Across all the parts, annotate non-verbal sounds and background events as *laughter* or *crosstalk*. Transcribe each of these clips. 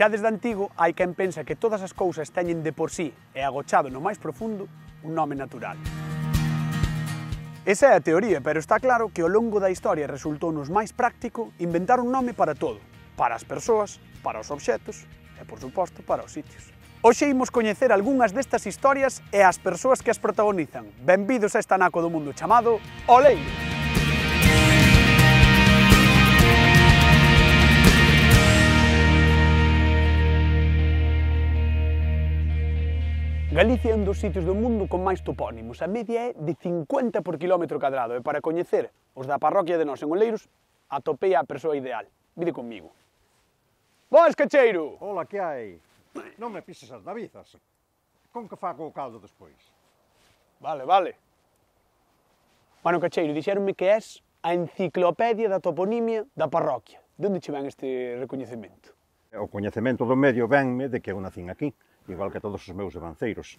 Xa desde antigo hai quen pensa que todas as cousas teñen de por sí e agochado no máis profundo un nome natural. Esa é a teoría, pero está claro que ao longo da historia resultou nos máis práctico inventar un nome para todo, para as persoas, para os obxetos e, por suposto, para os sitios. Hoxe imos coñecer algunhas destas historias e as persoas que as protagonizan. Benvidos a esta naco do mundo chamado Oleiro. Galicia é un dos sitios do mundo con máis topónimos. A media é de 50 por kilómetro cadrado e para coñecer os da parroquia de nos en Oleiros, atopei a persoa ideal. Vide comigo. Boas, cacheiro! Ola, que hai? Non me pises as navizas. Con que fago o caldo despois? Vale, vale. Bueno, cacheiro, dixeronme que és a enciclopedia da toponimia da parroquia. De onde che ven este recoñecemento? O coñecemento do medio venme de que eu nacín aquí igual que todos os meus avanceiros.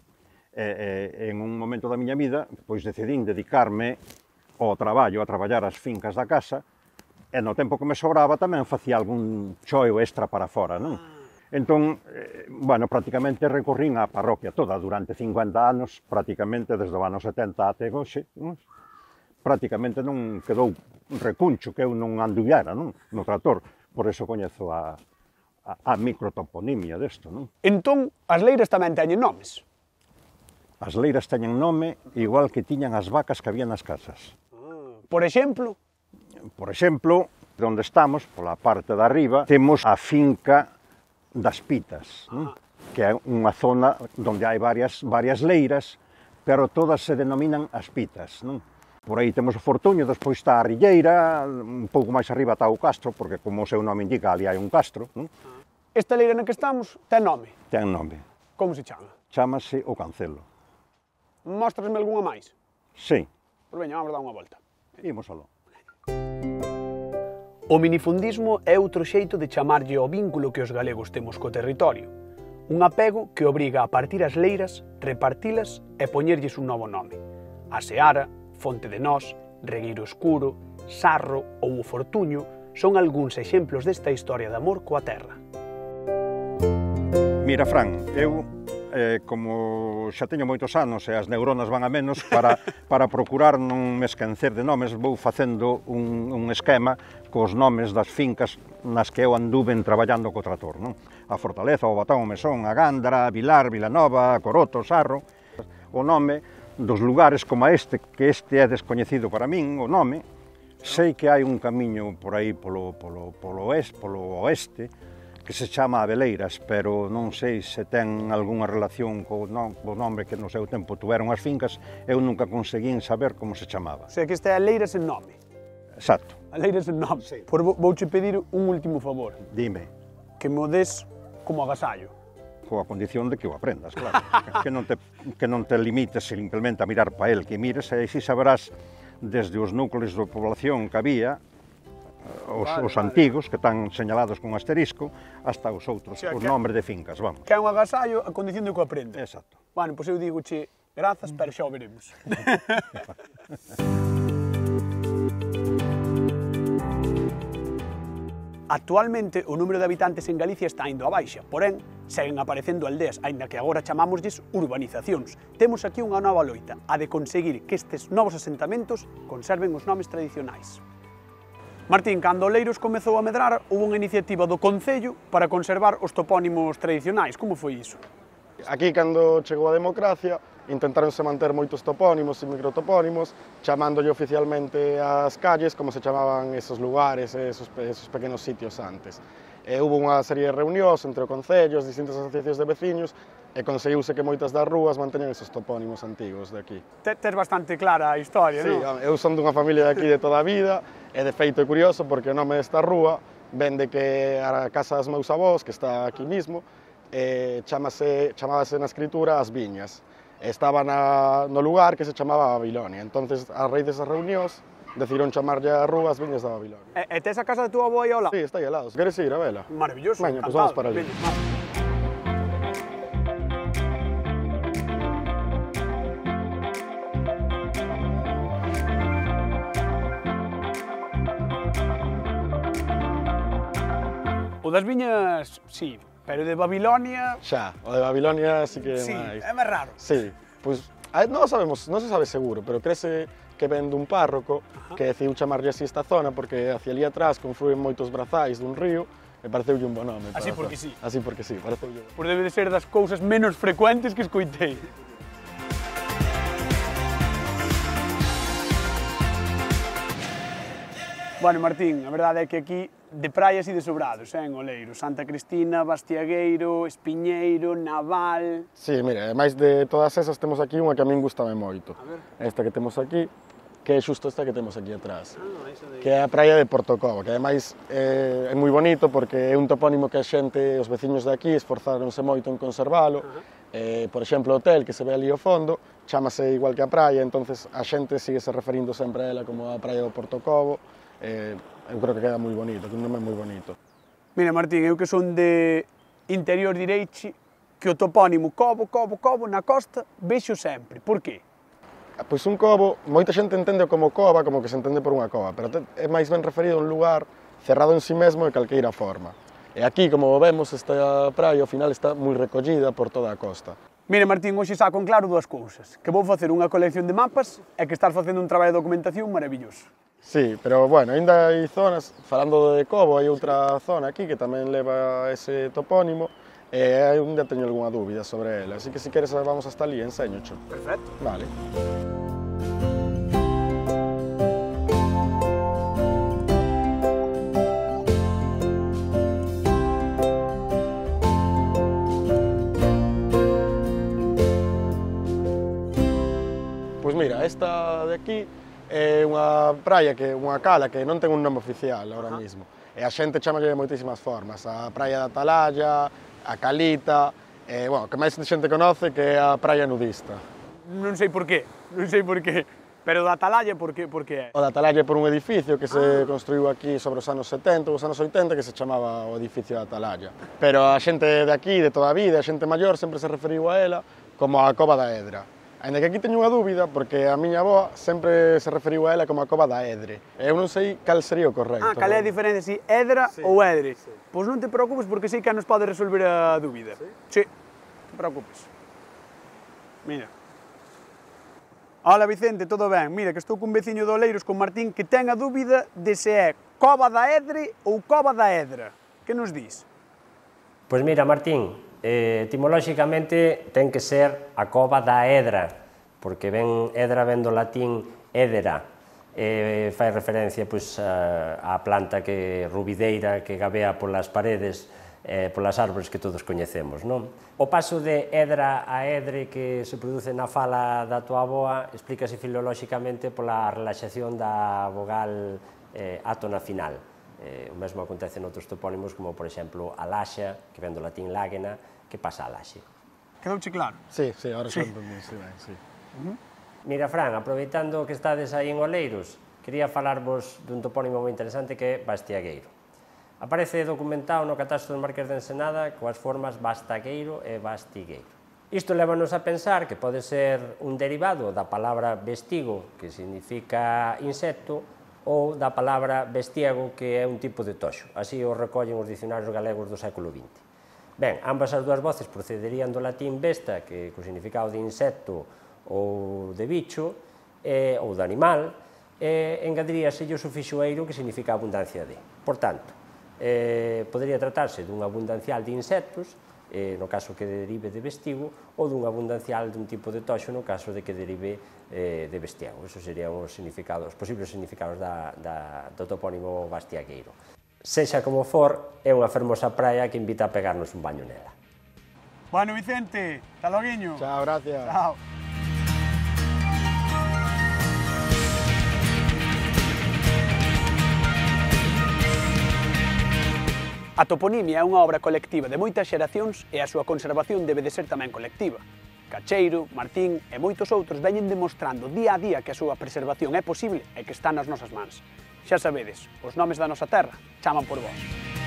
E, e, en un momento da miña vida, pois decidín dedicarme ao traballo, a traballar as fincas da casa, e no tempo que me sobraba tamén facía algún choio extra para fora, non? Ah. Entón, eh, bueno, prácticamente recorrín a parroquia toda durante 50 anos, prácticamente desde o ano 70 até hoxe, non? prácticamente non quedou recuncho que eu non anduviara non? no trator, por eso coñezo a, a, a microtoponimia desto, non? Entón, as leiras tamén teñen nomes? As leiras teñen nome igual que tiñan as vacas que había nas casas. Por exemplo? Por exemplo, onde estamos, pola parte de arriba, temos a finca das Pitas, non? que é unha zona onde hai varias, varias leiras, pero todas se denominan as Pitas. Non? Por aí temos o Fortuño, despois está a Rilleira, un pouco máis arriba está o Castro, porque como o seu nome indica, ali hai un castro. Non? Ah. Esta leira na que estamos ten nome? Ten nome. Como se chama? Chámase o Cancelo. Mostrasme algunha máis? Sí. Pois veña, vamos dar unha volta. Imos aló. O minifundismo é outro xeito de chamarlle o vínculo que os galegos temos co territorio. Un apego que obriga a partir as leiras, repartilas e poñerlles un novo nome. A Seara, Fonte de Nós, Regueiro Escuro, Sarro ou o Fortuño son algúns exemplos desta historia de amor coa terra. Mira, Fran, eu eh, como xa teño moitos anos e as neuronas van a menos para, *laughs* para procurar non me esquecer de nomes vou facendo un, un esquema cos nomes das fincas nas que eu anduven traballando co trator non? a Fortaleza, o Batón, o Mesón, a Gándara a Vilar, Vilanova, a Coroto, Sarro o nome dos lugares como este, que este é descoñecido para min, o nome, sei que hai un camiño por aí polo, polo, polo, oeste, polo oeste que se chama Abeleiras, pero non sei se ten algunha relación co, non, co nome que no seu tempo tuveron as fincas, eu nunca conseguín saber como se chamaba. O sea, que este é Aleiras en nome. Exacto. Aleiras en nome. Sí. Por vouche pedir un último favor. Dime. Que mo des como agasallo coa condición de que o aprendas, claro. *laughs* que, non te, que non te limites simplemente a mirar pa el, que mires e así sabrás desde os núcleos de población que había eh, os, vale, os antigos vale. que están señalados con asterisco hasta os outros, o sea, os nomes de fincas, vamos. Que é un agasallo a condición de que o aprenda. Exacto. Bueno, pois eu digo, che, grazas, pero xa o veremos. *laughs* Actualmente o número de habitantes en Galicia está indo a baixa, porén, seguen aparecendo aldeas, aínda que agora chamámoslles urbanizacións. Temos aquí unha nova loita, a de conseguir que estes novos asentamentos conserven os nomes tradicionais. Martín, cando Oleiros comezou a medrar, houve unha iniciativa do Concello para conservar os topónimos tradicionais. Como foi iso? Aquí, cando chegou a democracia, intentáronse manter moitos topónimos e microtopónimos, chamándolle oficialmente as calles como se chamaban esos lugares, esos, esos pequenos sitios antes. E hubo unha serie de reunións entre o Concello, as distintas asociacións de veciños, e conseguiuse que moitas das rúas manteñan esos topónimos antigos de aquí. Te- Tes bastante clara a historia, Sí, non? eu son dunha familia de aquí de toda a vida, e de feito é curioso porque o nome desta rúa ven de que a casa dos meus avós, que está aquí mismo, eh, chamase, chamábase na escritura As Viñas. E Estaba na, no lugar que se chamaba Babilonia. Entonces, a raíz desas reunións, decidiron chamarlle a rúa As Viñas da Babilonia. E, e tes a casa de tua avó aí ao lado? Sí, está aí al lado. Queres ir a vela? Maravilloso, Veña, pues vamos para allí. O das viñas, sí, Pero de Babilonia... Xa, o de Babilonia sí que Sí, máis. é máis raro. Sí, pois a- non sabemos, non se sabe seguro, pero crese que ven dun párroco que decidiu chamarlle así esta zona porque hacia ali atrás confluen moitos brazais dun río e pareceulle un bon nome. Así porque sí. Así porque sí, pareceulle. Pois debe de ser das cousas menos frecuentes que escoitei. Bueno, Martín, a verdade é que aquí de praias e de sobrados, eh, en Oleiro. Santa Cristina, Bastiagueiro, Espiñeiro, Naval... Sí, mira, máis de todas esas temos aquí unha que a min gustame moito. Esta que temos aquí, que é xusto esta que temos aquí atrás. Ah, de... Que é a praia de Portocovo, que ademais eh, é moi bonito porque é un topónimo que a xente, os veciños de aquí, esforzáronse moito en conservalo. Uh -huh. Eh, por exemplo, o hotel que se ve ali ao fondo chamase igual que a praia, entonces a xente sigue se referindo sempre a ela como a praia do Portocovo eh, eu creo que queda moi bonito, que un nome moi bonito. Mira, Martín, eu que son de interior direite, que o topónimo Cobo, Cobo, Cobo na costa vexo sempre. Por qué? Ah, pois un cobo, moita xente entende como cova, como que se entende por unha cova, pero é máis ben referido a un lugar cerrado en si sí mesmo de calqueira forma. E aquí, como vemos, esta praia ao final está moi recollida por toda a costa. Mire, Martín, hoxe xa con claro dúas cousas. Que vou facer unha colección de mapas e que estás facendo un traballo de documentación maravilloso. Sí, pero bueno, ainda hai zonas, falando de Cobo, hai outra zona aquí que tamén leva ese topónimo e ainda teño algunha dúbida sobre ela, así que se queres vamos hasta ali, enseñocho. Perfecto. Vale. Pois mira, esta de aquí é unha praia, que unha cala que non ten un nome oficial agora uh -huh. mismo. E a xente chama de moitísimas formas, a praia da Atalaya, a Calita, e, bueno, que máis xente conoce que é a praia nudista. Non sei por qué, non sei por qué, pero da Atalaya por que, por que é? O da Atalaya por un edificio que se ah. construiu aquí sobre os anos 70, ou os anos 80, que se chamaba o edificio da Atalaya. Pero a xente de aquí, de toda a vida, a xente maior, sempre se referiu a ela como a Cova da Edra. Ainda que aquí teño unha dúbida porque a miña avó sempre se referiu a ela como a cova da Edre. Eu non sei cal sería o correcto. Ah, cal é a diferencia, si Edra sí, ou Edre. Sí. Pois non te preocupes porque sei que nos pode resolver a dúbida. Sí? Sí, te preocupes. Mira. Hola Vicente, todo ben? Mira, que estou cun veciño do Oleiros, con Martín, que ten a dúbida de se é cova da Edre ou cova da Edra. Que nos dis? Pois mira, Martín, eh, etimolóxicamente ten que ser a cova da Edra, porque ven Edra ven do latín edera, eh, fai referencia pois, a, a planta que rubideira que gabea polas paredes, eh, polas árbores que todos coñecemos. Non? O paso de edra a edre que se produce na fala da tua boa explícase filolóxicamente pola relaxación da vogal eh, átona final. Eh, o mesmo acontece noutros topónimos como, por exemplo, Alaxa, que vendo latín lágena, que pasa a Alaxe. Quedouche claro? Sí, sí, ahora sí. entendí, sí, ben, sí. Uh -huh. Mira, Fran, aproveitando que estades aí en Oleiros, quería falarvos dun topónimo moi interesante que é Bastiagueiro. Aparece documentado no catastro do Marqués de Ensenada coas formas Bastagueiro e Bastigueiro. Isto lévanos a pensar que pode ser un derivado da palabra vestigo, que significa insecto, ou da palabra bestiego, que é un tipo de toxo. Así o recollen os dicionarios galegos do século XX. Ben, ambas as dúas voces procederían do latín besta, que co significado de insecto ou de bicho, eh, ou de animal, e eh, engadiríase o sufixoeiro que significa abundancia de. Por tanto, eh, podería tratarse dun abundancial de insectos, eh, no caso que derive de vestigo, ou dun abundancial dun tipo de toxo no caso de que derive eh, de bestiago. Esos serían os significados, os posibles significados da, da, do topónimo bastiagueiro. Sexa como for, é unha fermosa praia que invita a pegarnos un baño nela. Bueno, Vicente, hasta loguiño. Chao, gracias. Chao. A toponimia é unha obra colectiva de moitas xeracións e a súa conservación debe de ser tamén colectiva. Cacheiro, Martín e moitos outros veñen demostrando día a día que a súa preservación é posible e que está nas nosas mans. Xa sabedes, os nomes da nosa terra chaman por vós.